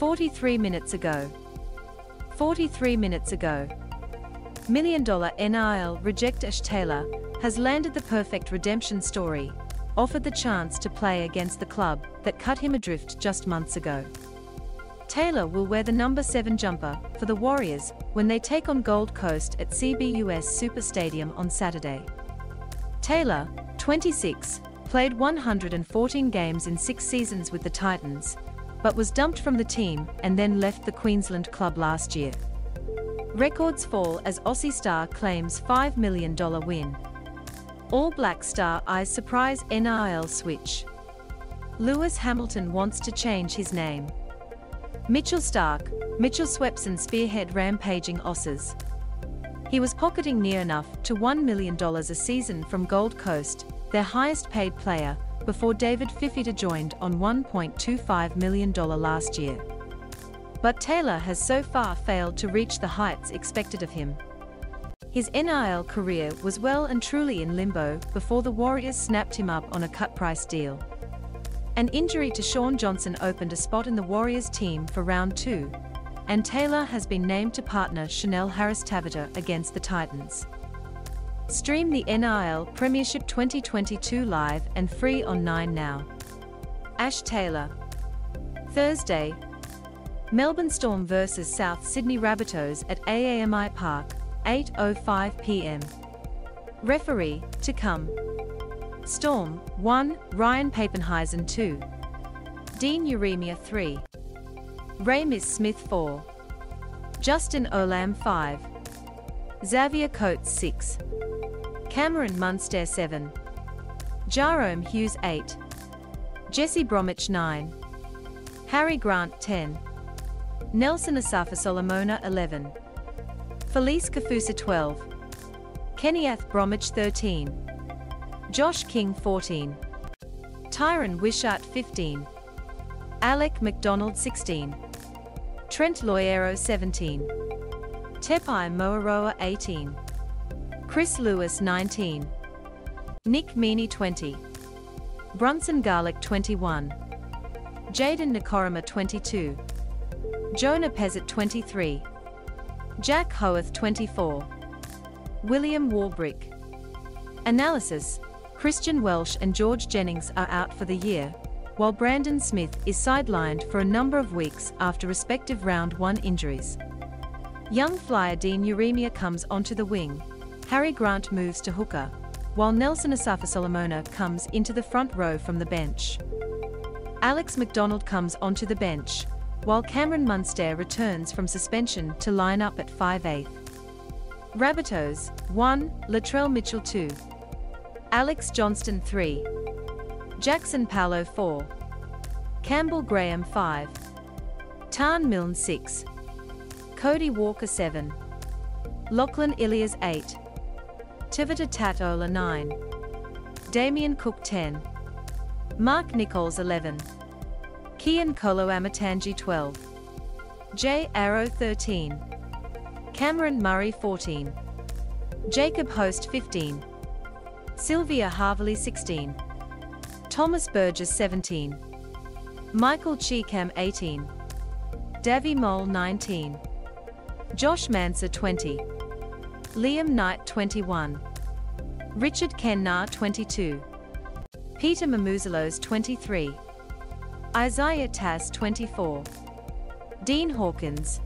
43 minutes ago. 43 minutes ago. Million dollar NRL reject Ash Taylor has landed the perfect redemption story, offered the chance to play against the club that cut him adrift just months ago. Taylor will wear the number 7 jumper for the Warriors when they take on Gold Coast at CBUS Super Stadium on Saturday. Taylor, 26, played 114 games in six seasons with the Titans, but was dumped from the team and then left the Queensland club last year. Records fall as Aussie star claims $5 million win. All Black star eyes surprise NRL switch. Lewis Hamilton wants to change his name. Mitchell Starc, Mitchell Swepson spearhead rampaging Aussies. He was pocketing near enough to $1 million a season from Gold Coast, their highest paid player, before David Fifita joined on $1.25 million last year. But Taylor has so far failed to reach the heights expected of him. His NRL career was well and truly in limbo before the Warriors snapped him up on a cut price deal. An injury to Shaun Johnson opened a spot in the Warriors team for round two, and Taylor has been named to partner Chanel Harris Tavita against the Titans. Stream the NRL Premiership 2022 live and free on 9 now. Ash Taylor. Thursday. Melbourne Storm vs South Sydney Rabbitohs at AAMI Park, 8.05 pm. Referee, to come. Storm, 1, Ryan Papenhuyzen 2. Dean Ieremia 3. Reimis Smith 4. Justin Olam 5. Xavier Coates 6. Cameron Munster 7. Jahrome Hughes 8. Jesse Bromwich 9. Harry Grant 10. Nelson Asofa Solomona 11. Felise Kaufusi 12. Kenneath Bromwich 13. Josh King 14. Tyran Wishart 15. Alec MacDonald 16. Trent Loiero 17. Tepai Moeroa 18. Chris Lewis 19. Nick Meaney 20. Bronson Garlick 21. Jaden Nikorima 22. Jonah Pezet 23. Jack Howarth 24. William Warbrick. Analysis Christian Welch and George Jennings are out for the year, while Brandon Smith is sidelined for a number of weeks after respective round 1 injuries. Young flyer Dean Ieremia comes onto the wing, Harry Grant moves to hooker, while Nelson Asofa Solomona comes into the front row from the bench. Alex MacDonald comes onto the bench, while Cameron Munster returns from suspension to line up at five-eighth. Rabbitohs, 1, Latrell Mitchell 2. Alex Johnston 3. Jaxson Paulo 4. Campbell Graham 5. Taane Milne 6. Cody Walker 7. Lachlan Ilias 8. Tevita Tatola 9. Damien Cook 10. Mark Nicholls 11. Keaon Koloamatangi 12. Jai Arrow 13. Cameron Murray 14. Jacob Host 15. Siliva Havili 16. Thomas Burgess 17. Michael Chee-Kam 18. Davvy Moale 19. Josh Mansour 20. Liam Knight 21. Richard Kennar 22. Peter Mamouzelos 23. Isaiah Tass 24. Dean Hawkins.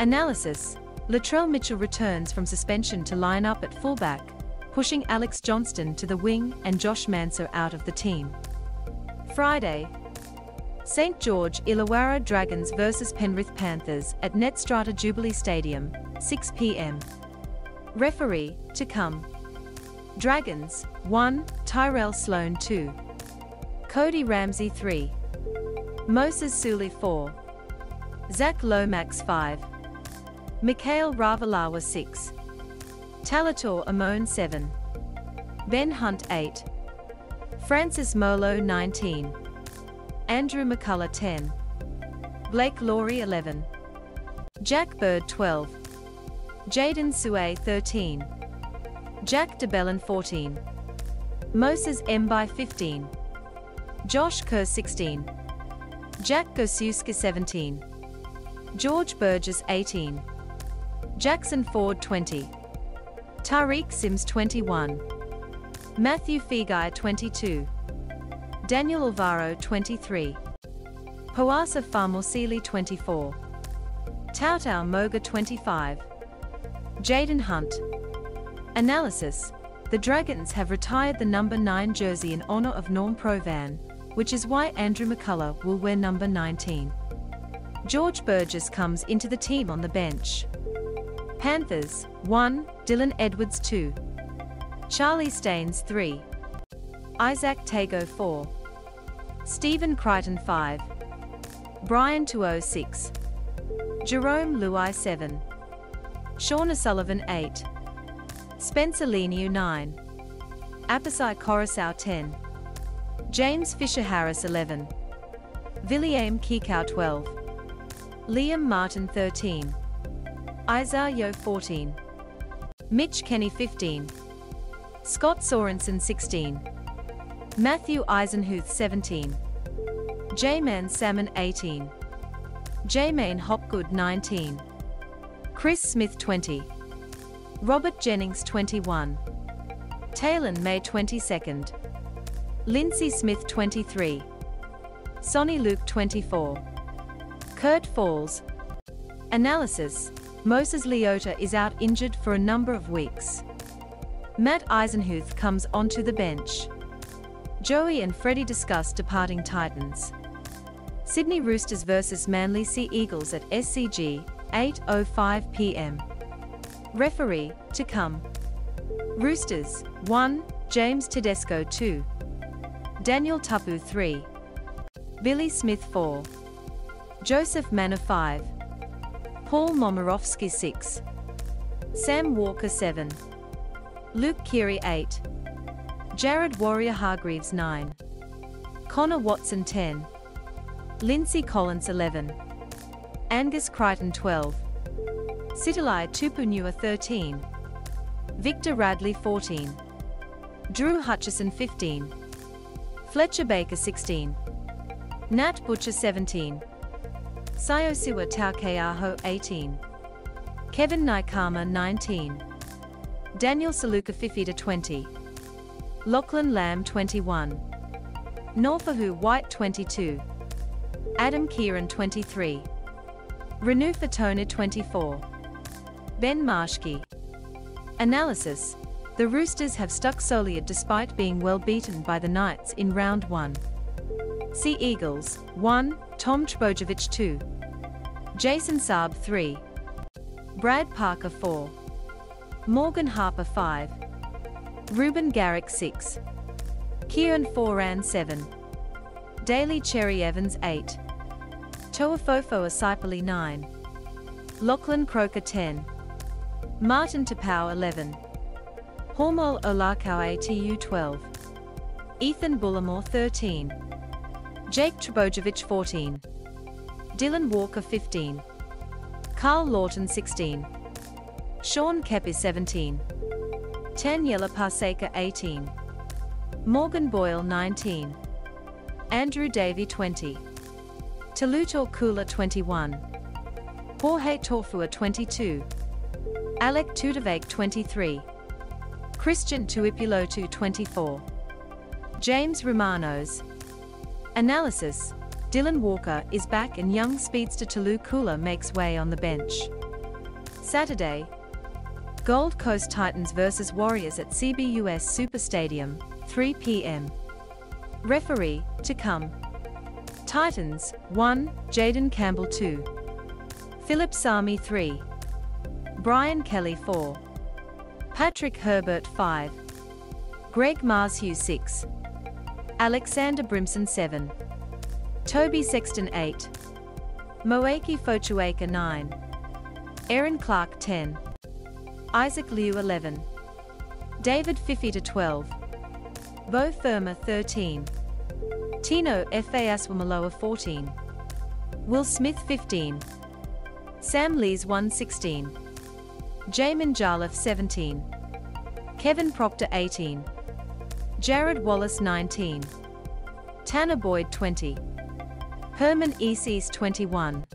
Analysis Latrell Mitchell returns from suspension to line up at fullback, pushing Alex Johnston to the wing and Josh Mansour out of the team. Friday, St. George Illawarra Dragons vs Penrith Panthers at Netstrata Jubilee Stadium, 6 p.m. Referee, to come. Dragons, 1, Tyrell Sloan 2. Cody Ramsey 3. Moses Suli 4. Zach Lomax 5. Mikaele Ravalawa 6. Talatau Amone 7. Ben Hunt 8. Francis Molo 19. Andrew McCullough 10. Blake Lawrie 11. Jack Bird 12. Jaydn Su'A 13. Jack de Belin 14. Moses Mbye 15. Josh Kerr 16. Jack Gosiewski 17. George Burgess 18. Jackson Ford 20. Tariq Sims 21. Mathew Feagai 22. Daniel Alvaro 23. Poasa Faamausili 24. Tautau Moga 25. Jaden Hunt. Analysis The Dragons have retired the number 9 jersey in honor of Norm Provan, which is why Andrew McCullough will wear number 19. George Burgess comes into the team on the bench. Panthers 1, Dylan Edwards 2. Charlie Staines 3. Izack Tago 4. Stephen Crichton 5. Brian 206. Jarome Luai 7. Sean O'Sullivan 8. Spencer Leniu 9. Apisai Koroisau 10. James Fisher Harris 11. William Kikau 12. Liam Martin 13. Isaiah Yeo 14. Mitch Kenny 15. Scott Sorensen 16. Matthew Eisenhuth 17. Jaeman Salmon 18. J'maine Hopgood 19. Chris Smith 20. Robert Jennings 21. Taylor May 22nd. Lindsay Smith 23. Soni Luke 24. Kurt Falls. Analysis Moses Leota is out injured for a number of weeks. Matt Eisenhuth comes onto the bench. Joey and Freddie discuss departing Titans. Sydney Roosters vs Manly Sea Eagles at SCG, 8.05 pm. Referee, to come. Roosters, 1, James Tedesco 2. Daniel Tupou 3. Billy Smith 4. Joseph Manu 5. Paul Momirovski 6. Sam Walker 7. Luke Keary 8. Jared Waerea Hargreaves 9. Connor Watson 10. Lindsay Collins 11. Angus Crichton 12. Sitili Tupouniua 13. Victor Radley 14. Drew Hutchison 15. Fletcher Baker 16. Nat Butcher 17. Siosiua Taukeiaho 18. Kevin Naiqama 19. Daniel Suluka Fifita 20. Lachlan Lamb 21. Naufahu Whyte 22. Adam Keighran 23. Renu Fatona 24. Ben Marschke. Analysis The Roosters have stuck Soliad despite being well beaten by the Knights in round 1. Sea Eagles 1, Tom Trbojevic 2. Jason Saab 3. Brad Parker 4. Morgan Harper 5. Reuben Garrick 6. Kieran Foran 7. Daly Cherry Evans 8. Toafofoa Sipley 9. Lachlan Croker 10. Martin Taupau 11. Haumole Olakau'atu 12. Ethan Bullemor 13. Jake Trbojevic 14. Dylan Walker 15. Karl Lawton 16. Sean Keppie 17. Taniela Paseka 18. Morgan Boyle 19. Andrew Davy 20. Tolutau Koula 21. Jorge Taufua 22. Alec Tuitavake 23. Christian Tuipulotu 24. James Romanos. Analysis Dylan Walker is back and young speedster Tolu Koula makes way on the bench. Saturday, Gold Coast Titans vs Warriors at CBUS Super Stadium, 3 p.m. Referee, to come. Titans, 1, Jayden Campbell 2. Philip Sami 3. Brian Kelly 4. Patrick Herbert 5. Greg Marzhew 6. Alexander Brimson 7. Toby Sexton 8. Moeaki Fotuaika 9. Erin Clark 10. Isaac Liu 11. David Fifita 12. Beau Fermor 13. Tino Fa'asuamaleaui 14. Will Smith 15. Sam Lees 116. Jaimin Jolliffe 17. Kevin Proctor 18. Jarrod Wallace 19. Tanah Boyd 20. Herman Ese'ese 21.